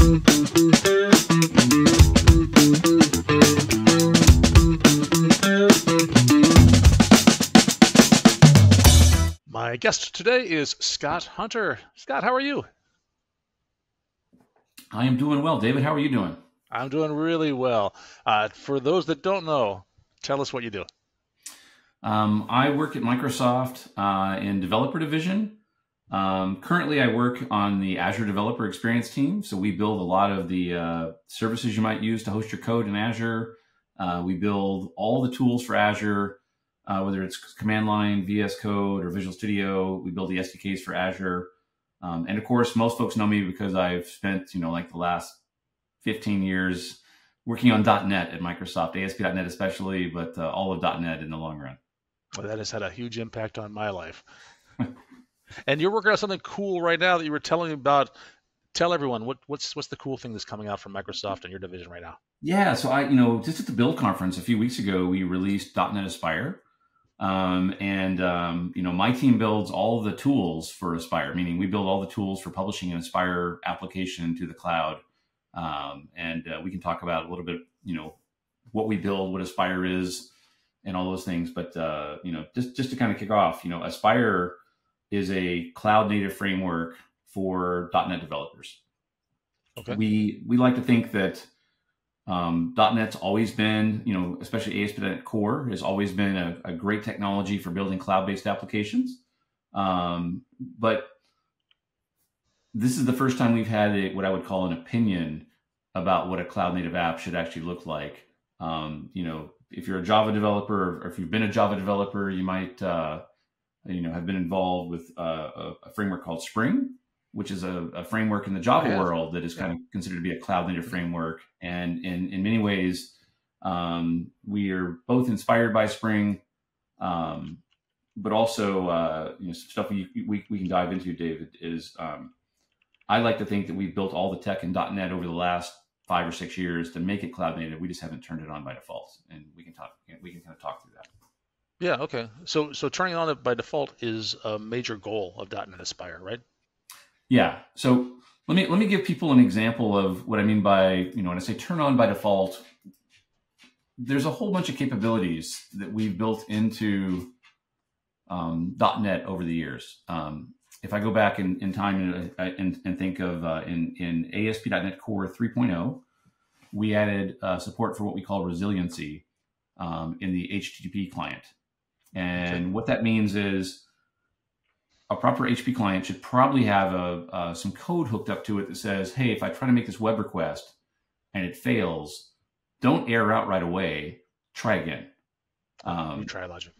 My guest today is Scott Hunter. Scott, how are you? I am doing well. David, how are you doing? I'm doing really well. Uh, for those that don't know, tell us what you do. Um, I work at Microsoft uh, in developer division. Um, currently, I work on the Azure Developer Experience team. So we build a lot of the uh, services you might use to host your code in Azure. Uh, we build all the tools for Azure, uh, whether it's command line, VS Code, or Visual Studio. We build the SDKs for Azure. Um, and of course, most folks know me because I've spent, you know, like the last 15 years working on .NET at Microsoft, ASP.NET especially, but uh, all of .NET in the long run. Well, that has had a huge impact on my life. and you're working on something cool right now that you were telling me about. Tell everyone what, what's what's the cool thing that's coming out from Microsoft in your division right now. Yeah, so I, you know, just at the Build conference a few weeks ago, we released .NET Aspire, um, and um, you know, my team builds all the tools for Aspire, meaning we build all the tools for publishing an Aspire application to the cloud. Um, and uh, we can talk about a little bit, you know, what we build, what Aspire is, and all those things. But uh, you know, just just to kind of kick off, you know, Aspire is a cloud native framework for .NET developers. Okay. We we like to think that um, .NET's always been, you know, especially ASP.NET Core has always been a, a great technology for building cloud-based applications. Um, but this is the first time we've had a, what I would call an opinion about what a cloud-native app should actually look like. Um, you know, if you're a Java developer, or if you've been a Java developer, you might, uh, you know, have been involved with uh, a, a, framework called Spring, which is a, a framework in the Java world that is kind yeah. of considered to be a cloud native framework. And in, in many ways, um, we are both inspired by Spring, um, but also uh, you know, some stuff we, we, we, can dive into, David, is um, I like to think that we've built all the tech in .NET over the last five or six years to make it cloud native. We just haven't turned it on by default, and we can talk. We can kind of talk through that. Yeah. Okay. So so turning on it by default is a major goal of .NET Aspire, right? Yeah. So let me let me give people an example of what I mean by you know when I say turn on by default. There's a whole bunch of capabilities that we've built into um, .NET over the years. Um, if I go back in, in time and, and, and think of uh, in, in ASP.NET Core 3.0, we added uh, support for what we call resiliency um, in the HTTP client. And what that means is a proper HP client should probably have a, uh, some code hooked up to it that says, hey, if I try to make this web request and it fails, don't error out right away. Try again. Um, try logic.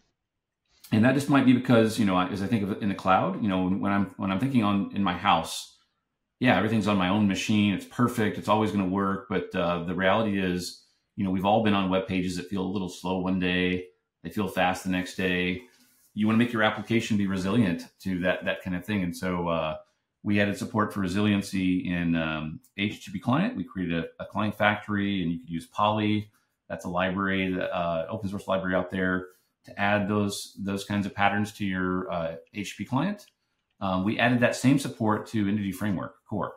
And that just might be because, you know, as I think of it in the cloud, you know, when I'm when I'm thinking on in my house, yeah, everything's on my own machine. It's perfect. It's always going to work. But uh, the reality is, you know, we've all been on web pages that feel a little slow one day. They feel fast the next day you want to make your application be resilient to that that kind of thing. And so uh, we added support for resiliency in um, HTTP client. We created a, a, client factory, and you could use Polly. That's a library, that, uh, open source library out there to add those those kinds of patterns to your uh, HTTP client. Um, we added that same support to Entity Framework Core.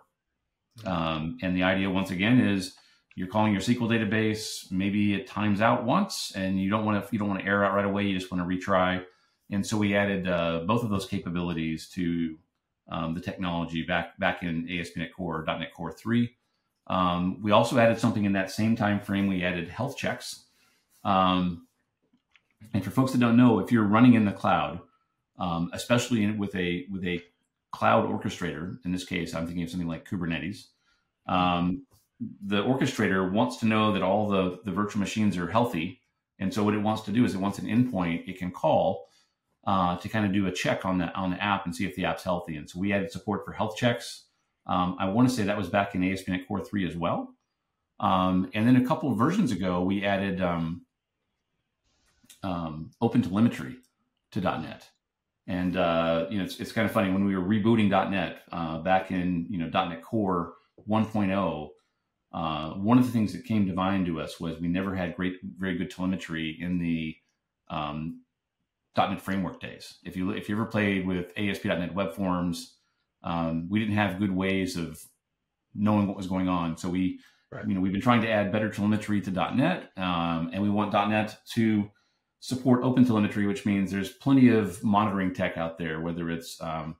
Um, and the idea, once again, is you're calling your SQL database. Maybe it times out once, and you don't want to you don't want to error out right away. You just want to retry and so we added uh, both of those capabilities to um, the technology back back in ASP.NET Core, .NET Core 3. Um, we also added something in that same time frame. We added health checks. Um, and for folks that don't know, if you're running in the cloud, um, especially in, with a with a cloud orchestrator, in this case, I'm thinking of something like Kubernetes. Um, the orchestrator wants to know that all the, the virtual machines are healthy. And so what it wants to do is it wants an endpoint it can call uh, to kind of do a check on the on the app and see if the app's healthy. And so we added support for health checks. Um, I want to say that was back in ASP.NET Core 3 as well. Um, and then a couple of versions ago, we added um, um open telemetry to .NET. And uh, you know, it's, it's kind of funny when we were rebooting .NET uh, back in you know .NET Core 1.0. Uh, one of the things that came to mind to us was we never had great, very good telemetry in the um, .NET Framework days. If you if you ever played with ASP.NET Web Forms, um, we didn't have good ways of knowing what was going on. So we, right. you know, we've been trying to add better telemetry to .NET, um, and we want .NET to support open telemetry, which means there's plenty of monitoring tech out there, whether it's um,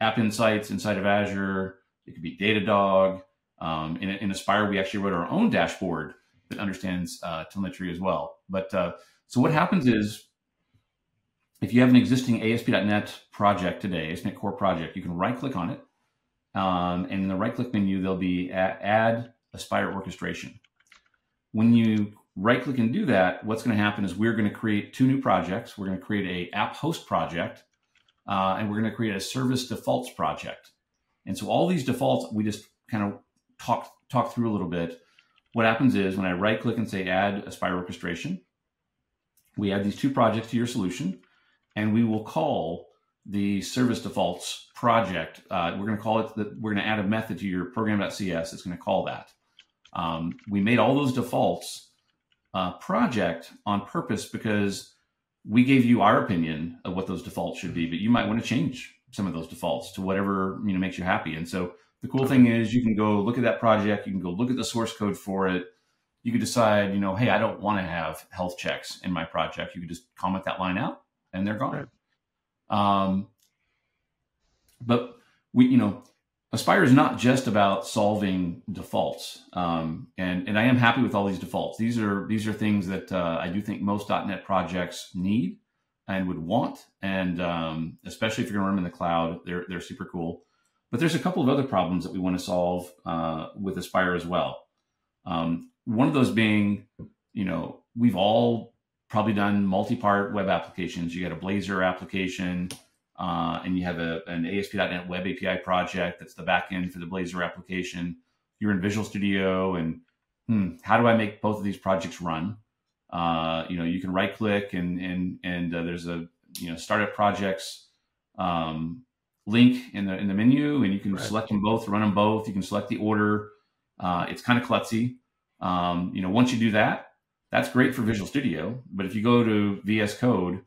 App Insights inside of Azure, it could be Datadog. Um, in, in Aspire, we actually wrote our own dashboard that understands uh, telemetry as well. But uh, so what happens is if you have an existing ASP.NET project today, ASP.NET Core project, you can right click on it. Um, and in the right click menu, there'll be add Aspire orchestration. When you right click and do that, what's going to happen is we're going to create two new projects. We're going to create a app host project, uh, and we're going to create a service defaults project. And so all these defaults, we just kind of talk talk through a little bit. What happens is when I right click and say add a Aspire orchestration, we add these two projects to your solution, and we will call the service defaults project. Uh, we're going to call it that. We're going to add a method to your program.cs. It's going to call that. Um, we made all those defaults uh, project on purpose because we gave you our opinion of what those defaults should be, but you might want to change some of those defaults to whatever you know makes you happy. And so the cool thing is you can go look at that project, you can go look at the source code for it. You could decide, you know, hey, I don't want to have health checks in my project. You could just comment that line out, and they're gone. Right. Um, but we, you know, Aspire is not just about solving defaults, um, and and I am happy with all these defaults. These are these are things that uh, I do think most .NET projects need and would want, and um, especially if you're going to run them in the cloud, they're they're super cool. But there's a couple of other problems that we want to solve uh, with Aspire as well. Um, one of those being, you know, we've all probably done multi-part web applications. You got a Blazor application uh, and you have a, an ASP.NET Web API project that's the backend for the Blazor application. You're in Visual Studio, and hmm, how do I make both of these projects run? Uh, you know, you can right click and and and uh, there's a you know startup projects um, link in the in the menu, and you can right. select them both, run them both. You can select the order. Uh, it's kind of klutzy. Um, you know, once you do that, that's great for Visual Studio. But if you go to VS Code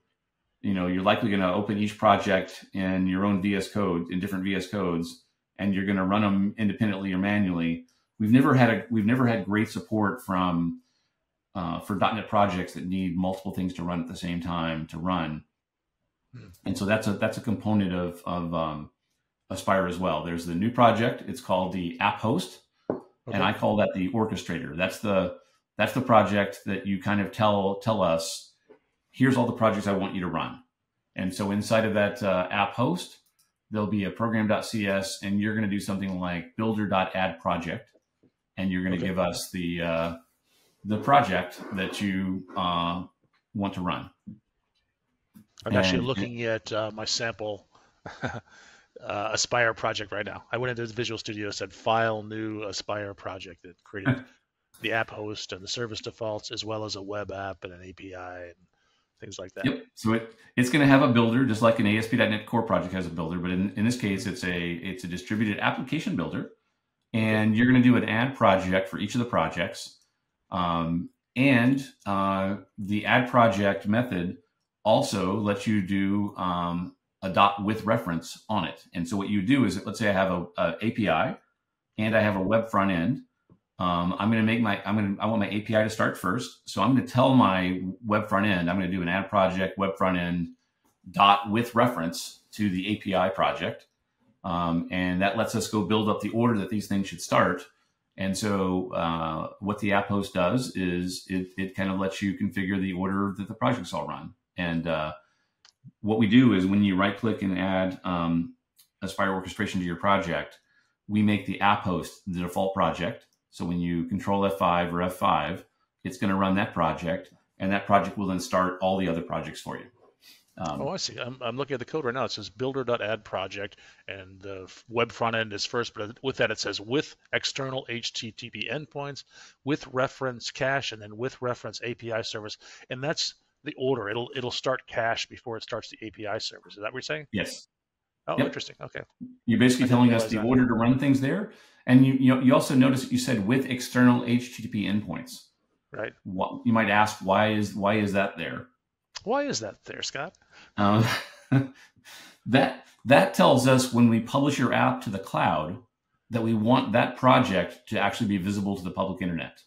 you know, you're likely going to open each project in your own VS Code in different VS codes, and you're going to run them independently or manually. We've never had a we've never had great support from uh, for .NET projects that need multiple things to run at the same time to run. And so that's a that's a component of of um, Aspire as well. There's the new project. It's called the App Host, okay. and I call that the orchestrator. That's the that's the project that you kind of tell tell us here's all the projects I want you to run. And so inside of that uh, app host, there'll be a program.cs and you're going to do something like builder.add project. And you're going to okay. give us the, uh, the project that you uh, want to run. I'm and, actually looking at uh, my sample uh, Aspire project right now. I went into Visual Studio, said File, New Aspire project. It created the app host and the service defaults, as well as a web app and an API and things like that. Yep. So it, it's going to have a builder, just like an ASP.NET Core project has a builder, but in, in this case, it's a it's a distributed application builder, and you're going to do an add project for each of the projects, um, and uh, the add project method also lets you do um, a dot with reference on it. And so what you do is, let's say I have a, a API, and I have a web front end um, I'm going to make my, I'm going to, I want my API to start first. So I'm going to tell my web front end, I'm going to do an add project web front end dot with reference to the API project. Um, and that lets us go build up the order that these things should start. And so uh, what the app host does is it, it kind of lets you configure the order that the projects all run. And uh, what we do is when you right click and add um, Aspire orchestration to your project, we make the app host the default project so when you control F5 or F5, it's going to run that project, and that project will then start all the other projects for you. Um, oh, I see. I'm, I'm looking at the code right now. It says builder.add project, and the web front end is first, but with that it says with external HTTP endpoints, with reference cache, and then with reference API service, and that's the order. It'll it'll start cache before it starts the API service. Is that what you're saying? Yes. Oh, yep. interesting. Okay. You're basically telling us the that. order to run things there, and you, you, you also notice you said with external HTTP endpoints. Right. What, you might ask why is why is that there? Why is that there, Scott? Um, that that tells us when we publish your app to the cloud that we want that project to actually be visible to the public internet.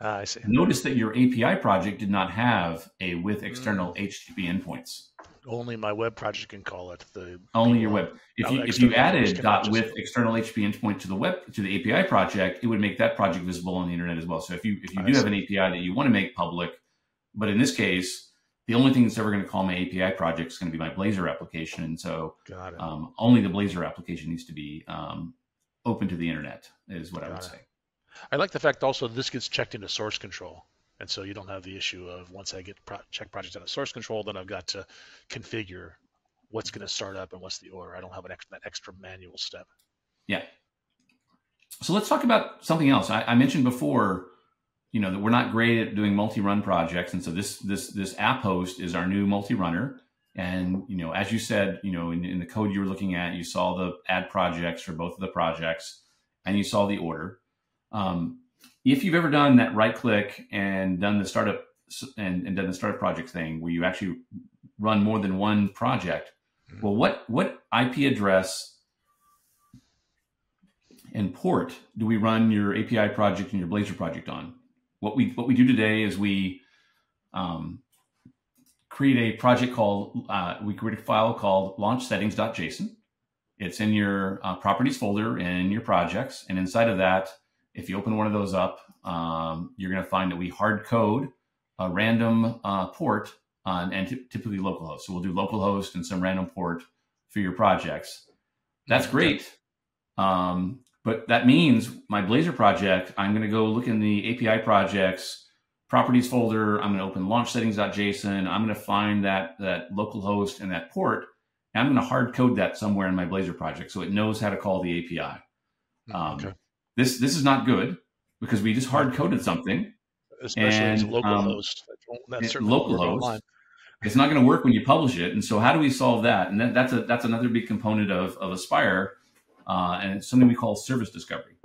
Ah, I see. Notice that your API project did not have a with external mm. HTTP endpoints. Only my web project can call it the only your web. If you if you added dot with external HTTP endpoint to the web to the API project, it would make that project visible on the internet as well. So if you if you do have an API that you want to make public, but in this case, the only thing that's ever going to call my API project is going to be my Blazor application, and so um, only the Blazor application needs to be um, open to the internet. Is what Got I would it. say. I like the fact also this gets checked into source control. And so you don't have the issue of once I get pro- check project out of source control, then I've got to configure what's going to start up and what's the order. I don't have an extra, that extra manual step. Yeah. So let's talk about something else. I, I mentioned before, you know, that we're not great at doing multi-run projects, and so this this this app host is our new multi-runner. And you know, as you said, you know, in, in the code you were looking at, you saw the add projects for both of the projects, and you saw the order. Um, if you've ever done that right click and done the startup and, and done the startup project thing where you actually run more than one project, mm-hmm. well, what what IP address and port do we run your API project and your Blazor project on? What we what we do today is we um, create a project called uh, we create a file called launch settings.json. It's in your uh, properties folder in your projects, and inside of that if you open one of those up, um, you're going to find that we hard code a random uh, port on, and t- typically localhost. So we'll do localhost and some random port for your projects. That's great. Um, but that means my Blazor project, I'm going to go look in the API projects properties folder. I'm going to open launch settings.json. I'm going to find that, that localhost and that port. And I'm going to hard code that somewhere in my Blazor project so it knows how to call the API. Um, okay. This this is not good because we just hard coded something. Especially and, as a local um, host. That's local host. It's not going to work when you publish it. And so, how do we solve that? And that, that's a that's another big component of of Aspire, uh, and it's something we call service discovery.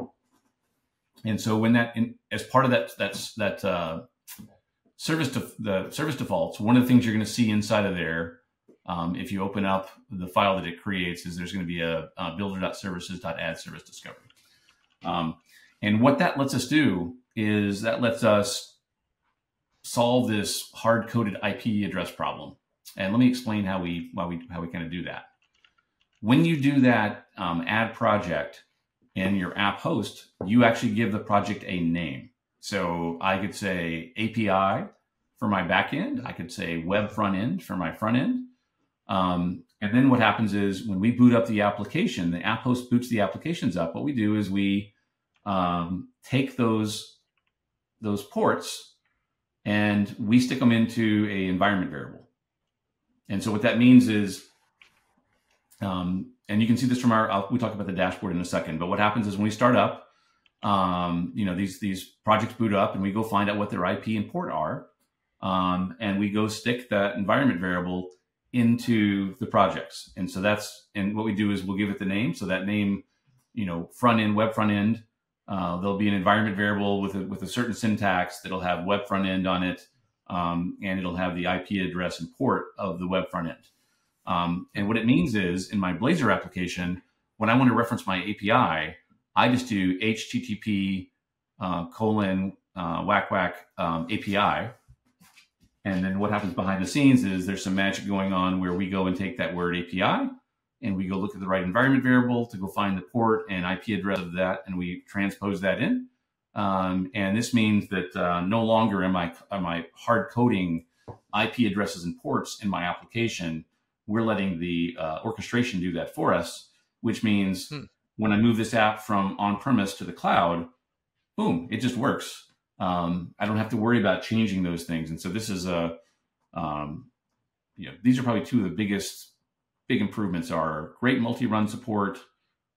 And so, when that in, as part of that that's that uh, service def- the service defaults, one of the things you're going to see inside of there um, if you open up the file that it creates, is there's going to be a, a builder.services.add service discovery. Um, and what that lets us do is that lets us solve this hard coded IP address problem. And let me explain how we why we how we kind of do that. When you do that um, add project in your app host, you actually give the project a name. So I could say API for my backend. I could say web front end for my front end. Um, and then what happens is when we boot up the application, the app host boots the applications up. What we do is we um, take those those ports and we stick them into a environment variable. And so what that means is, um, and you can see this from our, we talk about the dashboard in a second, but what happens is when we start up, um, you know, these, these projects boot up and we go find out what their IP and port are. Um, and we go stick that environment variable into the projects. And so that's, and what we do is we'll give it the name. So that name, you know, front end, web front end, uh, there'll be an environment variable with a, with a certain syntax that'll have web front end on it, um, and it'll have the IP address and port of the web front end. Um, and what it means is in my Blazor application, when I want to reference my API, I just do HTTP uh, colon uh, whack whack um, API. And then what happens behind the scenes is there's some magic going on where we go and take that word API and we go look at the right environment variable to go find the port and IP address of that, and we transpose that in. Um, and this means that uh, no longer am I am I hard coding IP addresses and ports in my application. We're letting the uh, orchestration do that for us, which means hmm. when I move this app from on premise to the cloud, boom, it just works. Um, I don't have to worry about changing those things. And so this is a, um, you know, these are probably two of the biggest big improvements are great multi-run support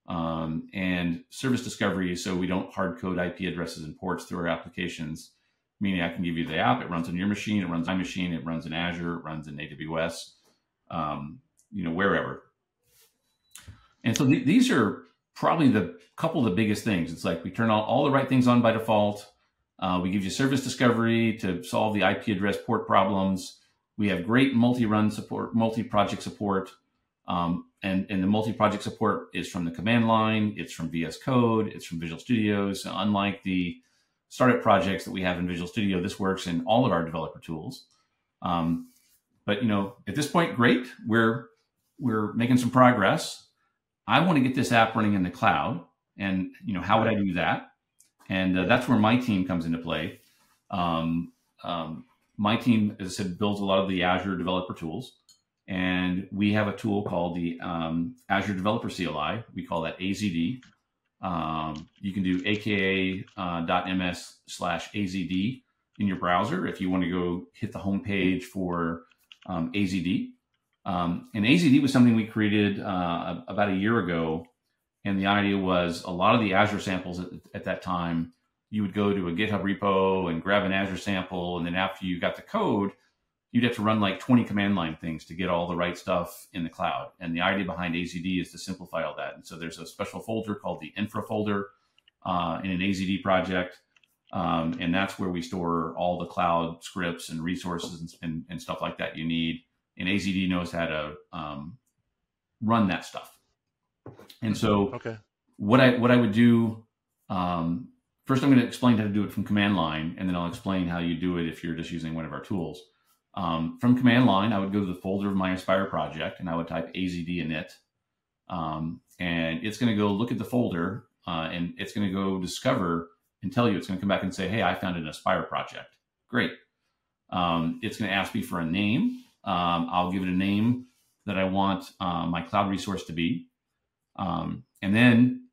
um, and service discovery so we don't hard code IP addresses and ports through our applications. Meaning I can give you the app, it runs on your machine, it runs on my machine, it runs in Azure, it runs in AWS, um, you know, wherever. And so th- these are probably the couple of the biggest things. It's like we turn all, all the right things on by default. Uh, we give you service discovery to solve the IP address port problems. We have great multi-run support, multi-project support. Um, and, and the multi-project support is from the command line, it's from VS Code, it's from Visual Studio. So unlike the startup projects that we have in Visual Studio, this works in all of our developer tools. Um, but you know, at this point, great. We're we're making some progress. I want to get this app running in the cloud, and you know, how would I do that? And uh, that's where my team comes into play. Um, um, my team, as I said, builds a lot of the Azure developer tools, and we have a tool called the um, Azure Developer CLI. We call that AZD. Um, you can do aka.ms uh, slash AZD in your browser if you want to go hit the home page for um, AZD. Um, and AZD was something we created uh, about a year ago. And the idea was a lot of the Azure samples at, at, that time, you would go to a GitHub repo and grab an Azure sample. And then after you got the code, you'd have to run like 20 command line things to get all the right stuff in the cloud. And the idea behind AZD is to simplify all that. And so there's a special folder called the infra folder uh, in an AZD project. Um, and that's where we store all the cloud scripts and resources and, and, and stuff like that you need and AZD knows how to um, run that stuff. And so, okay. what I what I would do um, first, I'm going to explain how to do it from command line, and then I'll explain how you do it if you're just using one of our tools. Um, from command line, I would go to the folder of my Aspire project, and I would type azd init, um, and it's going to go look at the folder, uh, and it's going to go discover and tell you. It's going to come back and say, "Hey, I found an Aspire project." Great. Um, it's going to ask me for a name, um, I'll give it a name that I want uh, my cloud resource to be. Um, and then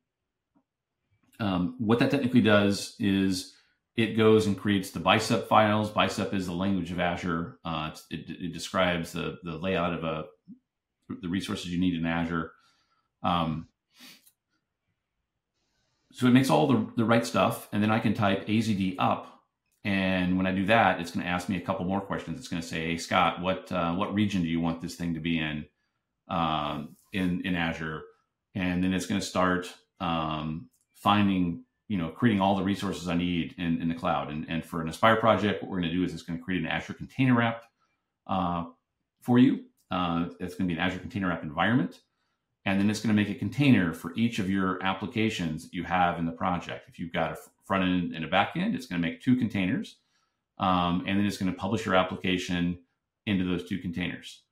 um, what that technically does is it goes and creates the bicep files. Bicep is the language of Azure. Uh, it, it, describes the, the layout of a, the resources you need in Azure. Um, so it makes all the, the right stuff. And then I can type AZD up and when I do that, it's going to ask me a couple more questions. It's going to say, "Hey Scott, what uh, what region do you want this thing to be in um, in in Azure?" And then it's going to start um, finding, you know, creating all the resources I need in, in the cloud. And, and for an Aspire project, what we're going to do is it's going to create an Azure Container App uh, for you. Uh, it's going to be an Azure Container App environment. And then it's going to make a container for each of your applications you have in the project. If you've got a front end and a back end. It's going to make two containers, um, and then it's going to publish your application into those two containers,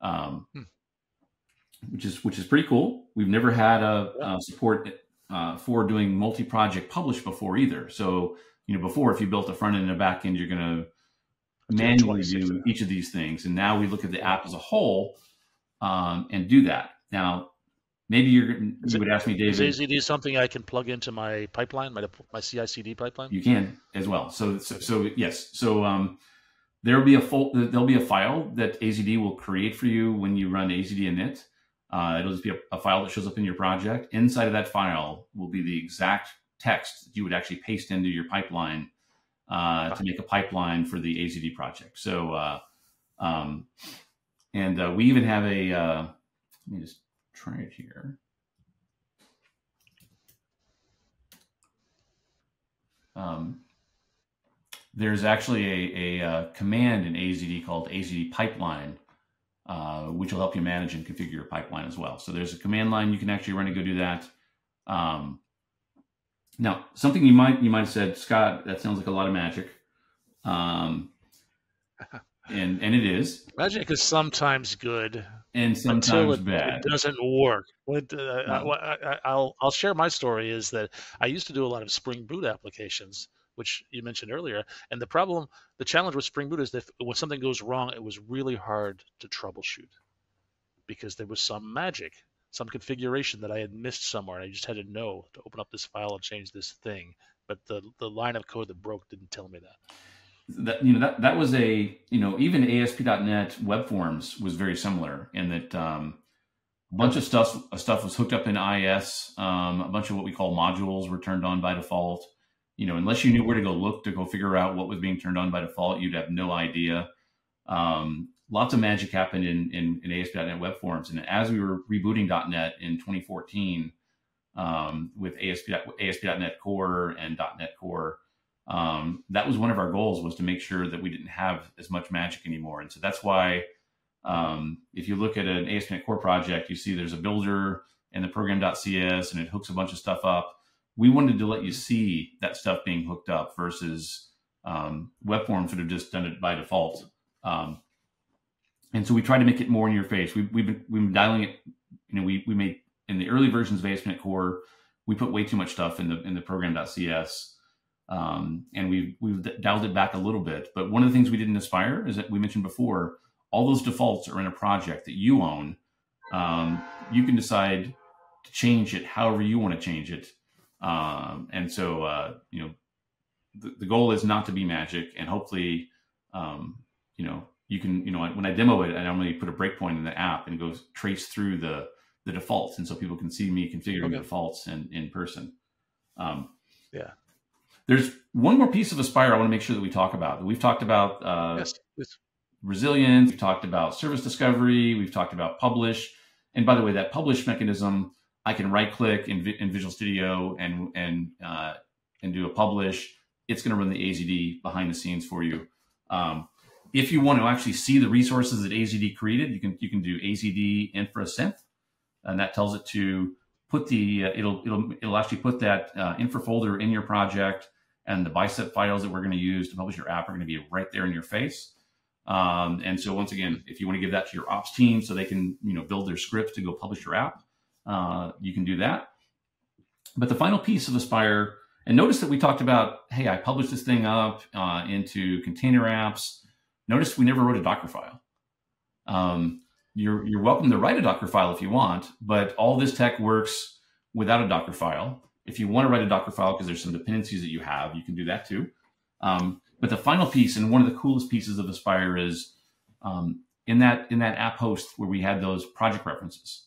um, hmm. Which is which is pretty cool. We've never had a, a support uh, for doing multi-project publish before either. So you know, before if you built a front end and a back end, you're going to manually do each of these things, and now we look at the app as a whole um, and do that. Now, Maybe you're you it, would ask me, David. Is AZD something I can plug into my pipeline, my my CI/CD pipeline? You can as well. So so, so yes. So um, there will be a full there'll be a file that AZD will create for you when you run AZD init. Uh, it'll just be a, a, file that shows up in your project. Inside of that file will be the exact text that you would actually paste into your pipeline uh, to make a pipeline for the AZD project. So, uh, um, and uh, we even have a. Uh, let me just try it here. Um, there's actually a, a, a, uh, command in AZD called AZD pipeline, uh, which will help you manage and configure your pipeline as well. So there's a command line you can actually run to go do that. Um, now, something you might you might have said, Scott, that sounds like a lot of magic. Um, and and it is. Magic is sometimes good, and sometimes it, bad. It doesn't work. What, uh, no. I, will I'll share my story is that I used to do a lot of Spring Boot applications, which you mentioned earlier, and the problem, the challenge with Spring Boot is that when something goes wrong, it was really hard to troubleshoot because there was some magic, some configuration that I had missed somewhere, and I just had to know to open up this file and change this thing. But the the line of code that broke didn't tell me that that you know that that was a you know even ASP.NET web forms was very similar in that um, a bunch of stuff stuff was hooked up in IIS. Um, a bunch of what we call modules were turned on by default. You know, unless you knew where to go look to go figure out what was being turned on by default, you'd have no idea. Um, lots of magic happened in, in, in ASP.NET web forms, and as we were rebooting .NET in 2014 um, with ASP, ASP.NET Core and .NET Core um, that was one of our goals was to make sure that we didn't have as much magic anymore. And so that's why Um, if you look at an ASP.NET Core project, you see there's a builder and the program.cs and it hooks a bunch of stuff up. We wanted to let you see that stuff being hooked up versus um, web forms that have just done it by default. Um, and so we try to make it more in your face. We, we've been, we've been dialing it. You know, we, we made in the early versions of ASP.NET Core, we put way too much stuff in the in the program.cs, um, and we've we've dialed it back a little bit. But one of the things we did in Aspire is that we mentioned before, all those defaults are in a project that you own. Um, you can decide to change it however you want to change it, um, and so uh, you know the, the goal is not to be magic, and hopefully, um, you know you can you know when I demo it, I normally put a breakpoint in the app and goes trace through the the defaults, and so people can see me configuring okay. the defaults in in person. Um, yeah. There's one more piece of Aspire I want to make sure that we talk about. We've talked about uh, yes. resilience. We've talked about service discovery. We've talked about publish. And by the way, that publish mechanism, I can right click in, in Visual Studio and and uh, and do a publish. It's going to run the AZD behind the scenes for you. Um, if you want to actually see the resources that AZD created, you can you can do AZD infra synth and that tells it to put the uh, it'll it'll it'll actually put that uh, infra folder in your project, and the bicep files that we're going to use to publish your app are going to be right there in your face. Um, and so once again, if you want to give that to your ops team so they can you know build their scripts to go publish your app, uh, you can do that. But the final piece of Aspire, and notice that we talked about, hey, I published this thing up uh, into container apps. Notice we never wrote a Docker file. Um, you're you're welcome to write a Docker file if you want, but all this tech works without a Docker file. If you want to write a Docker file because there's some dependencies that you have, you can do that too. Um, but the final piece, and one of the coolest pieces of Aspire, is um, in that in that app host where we had those project references.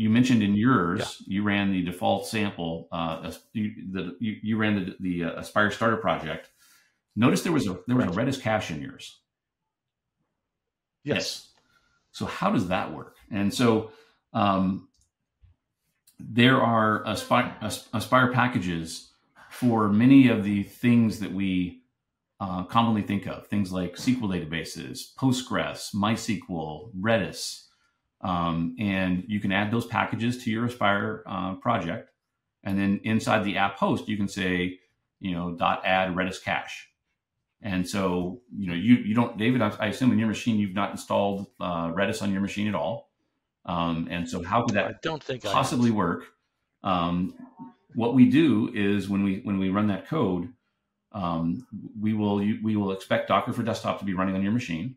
You mentioned in yours, yeah. you ran the default sample. Uh, you, the, you, you ran the, the uh, Aspire Starter project. Notice there was a there was a Redis cache in yours. Yes. yes. So how does that work? And so um, there are Aspire, Aspire packages for many of the things that we uh, commonly think of, things like SQL databases, Postgres, MySQL, Redis. Um, and you can add those packages to your Aspire uh, project. And then inside the app host, you can say, you know, dot add Redis cache. And so, you know, you you don't, David. I, assume in your machine you've not installed uh, Redis on your machine at all. Um, and so, how could that I don't think possibly work? Um, what we do is when we when we run that code, um, we will we will expect Docker for Desktop to be running on your machine,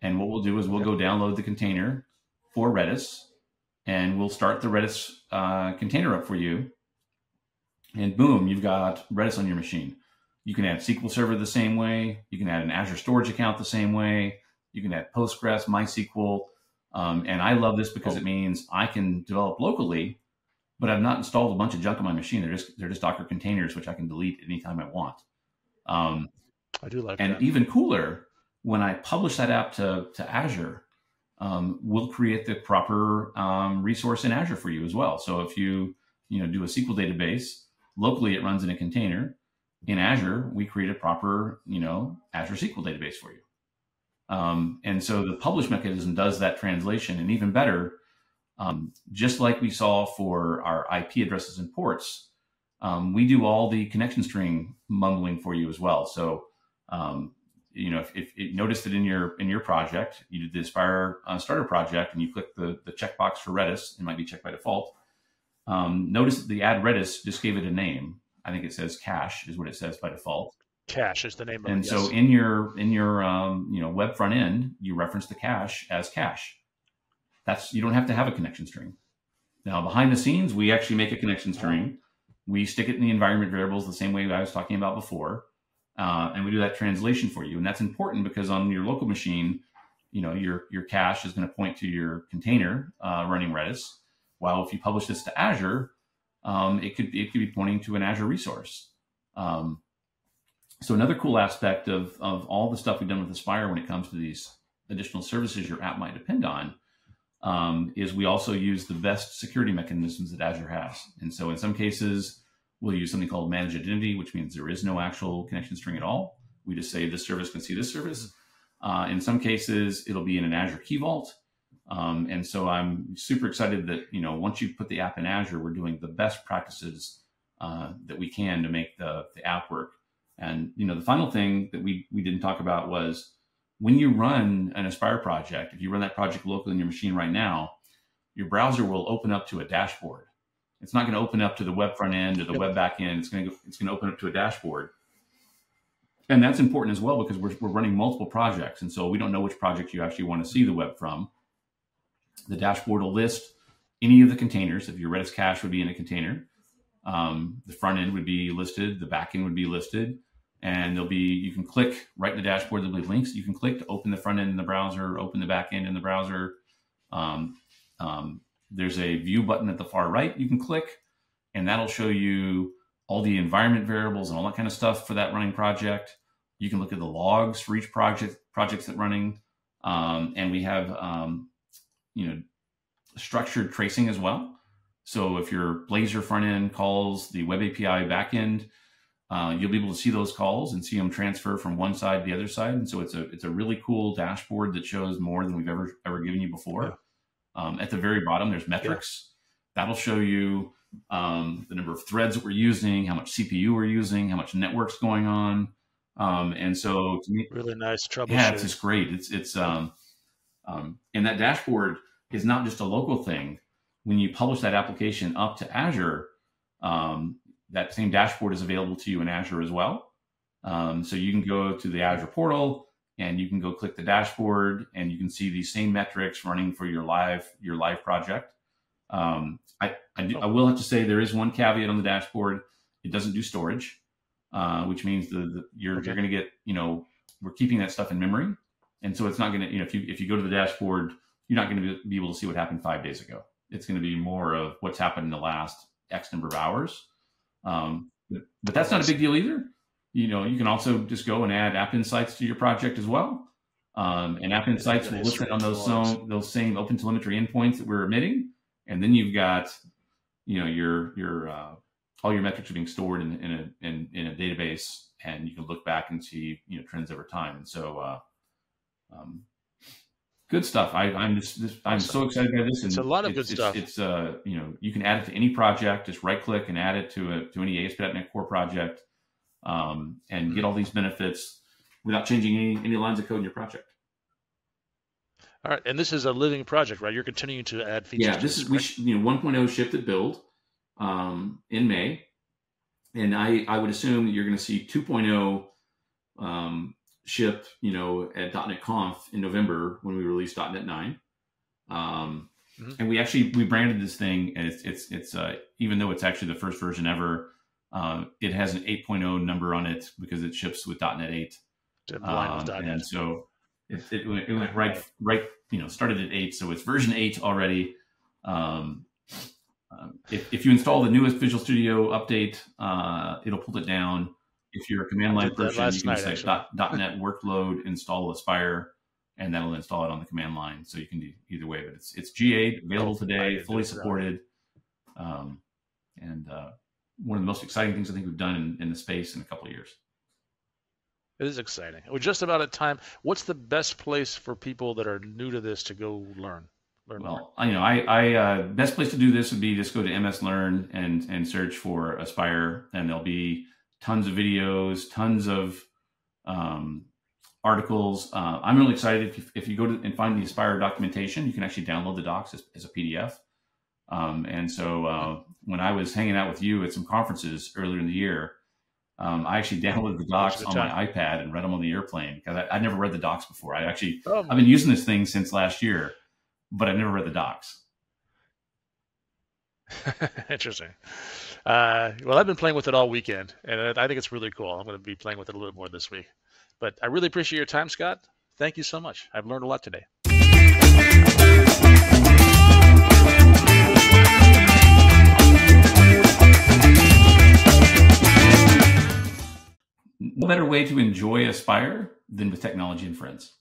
and what we'll do is we'll yep. go download the container for Redis, and we'll start the Redis uh, container up for you, and boom, you've got Redis on your machine. You can add SQL Server the same way. You can add an Azure Storage account the same way. You can add Postgres, MySQL. Um, and I love this because it means I can develop locally, but I've not installed a bunch of junk on my machine. They're just they're just Docker containers, which I can delete anytime I want. Um, I do like and that. even cooler, when I publish that app to, to Azure, um, we'll create the proper um, resource in Azure for you as well. So if you you know do a SQL database locally, it runs in a container in Azure, we create a proper, you know, Azure SQL database for you. Um, and so the publish mechanism does that translation. And even better, um, just like we saw for our IP addresses and ports, um, we do all the connection string mumbling for you as well. So, um, you know, if, if, if notice that in your in your project, you did the Aspire uh, starter project, and you click the the checkbox for Redis, it might be checked by default. Um, notice that the add Redis just gave it a name. I think it says cache is what it says by default. Cache is the name of and it. And so in your in your um, you know web front end, you reference the cache as cache. That's you don't have to have a connection string. Now behind the scenes, we actually make a connection string. We stick it in the environment variables the same way I was talking about before, uh, and we do that translation for you. And that's important because on your local machine, you know your your cache is going to point to your container uh, running Redis. While if you publish this to Azure, um, it could it could be pointing to an Azure resource. Um, so another cool aspect of of all the stuff we've done with Aspire when it comes to these additional services your app might depend on um, is we also use the best security mechanisms that Azure has. And so in some cases, we'll use something called managed identity, which means there is no actual connection string at all. We just say this service can see this service. Uh, in some cases, it'll be in an Azure Key Vault. Um, and so I'm super excited that, you know, once you put the app in Azure, we're doing the best practices uh, that we can to make the, the app work. And, you know, the final thing that we, we didn't talk about was when you run an Aspire project, if you run that project locally in your machine right now, your browser will open up to a dashboard. It's not going to open up to the web front end or the yep. web back end. It's going to it's going to open up to a dashboard. And that's important as well because we're, we're running multiple projects. And so we don't know which project you actually want to see the web from. The dashboard will list any of the containers. If your Redis cache would be in a container, um, the front end would be listed, the back end would be listed, and there'll be you can click right in the dashboard. There'll be links you can click to open the front end in the browser, open the back end in the browser. Um, um, there's a view button at the far right you can click, and that'll show you all the environment variables and all that kind of stuff for that running project. You can look at the logs for each project projects that running, um, and we have um, you know structured tracing as well. So if your Blazor front end calls the Web API backend, uh, you'll be able to see those calls and see them transfer from one side to the other side. And so it's a it's a really cool dashboard that shows more than we've ever ever given you before. Yeah. Um, at the very bottom, there's metrics. Yeah. That'll show you um, the number of threads that we're using, how much CPU we're using, how much network's going on. Um, and so to me, really nice trouble. Yeah, it's just great. It's it's um, um, and that dashboard is not just a local thing. When you publish that application up to Azure, um, that same dashboard is available to you in Azure as well. Um, so you can go to the Azure portal and you can go click the dashboard and you can see these same metrics running for your live your live project. Um, I, I, do, I, will have to say there is one caveat on the dashboard. It doesn't do storage, uh, which means the, the you're, okay. you're going to get you know we're keeping that stuff in memory, and so it's not going to you know if you if you go to the dashboard, you're not going to be able to see what happened five days ago. It's going to be more of what's happened in the last X number of hours. Um, but, but that's not a big deal either you know, you can also just go and add App Insights to your project as well. Um, and App Insights will listen on those same, those same open telemetry endpoints that we're emitting. And then you've got, you know, your your uh, all your metrics are being stored in in a in, in, a database, and you can look back and see you know trends over time. And so, uh, um, good stuff. I, am just, just, I'm so excited by this. And it's a lot of good stuff. It's, it's uh you know you can add it to any project. Just right click and add it to a to any ASP.NET Core project um, and get all these benefits without changing any, any lines of code in your project. All right, and this is a living project, right? You're continuing to add features. Yeah, this is we you know 1.0 shipped at build um, in May, and I I would assume that you're going to see 2.0 um, ship you know at .NET Conf in November when we release .NET 9. Um, mm-hmm. And we actually we branded this thing, and it's it's it's uh, even though it's actually the first version ever uh, it has an 8.0 number on it because it ships with .NET 8. Um, and so it, it, went, it, went, right, right, you know, started at 8. So it's version 8 already. Um, uh, if, if, you install the newest Visual Studio update, uh, it'll pull it down. If you're a command line person, you can say dot, .NET workload install Aspire, and that'll install it on the command line. So you can do either way, but it's it's GA available today, fully supported, um, and uh, one of the most exciting things I think we've done in, in the space in a couple of years. It is exciting. We're just about at time. What's the best place for people that are new to this to go learn? learn well, more? you know, I, I uh, best place to do this would be just go to MS Learn and and search for Aspire, and there'll be tons of videos, tons of um, articles. Uh, I'm really excited if you, if you go to and find the Aspire documentation, you can actually download the docs as, as a PDF. Um, and so uh, when I was hanging out with you at some conferences earlier in the year, um, I actually downloaded the docs on my iPad and read them on the airplane because I, would never read the docs before. I actually oh. I've been using this thing since last year, but I've never read the docs. Interesting. Uh, well, I've been playing with it all weekend, and I think it's really cool. I'm going to be playing with it a little bit more this week. But I really appreciate your time, Scott. Thank you so much. I've learned a lot today. No better way to enjoy Aspire than with technology and friends.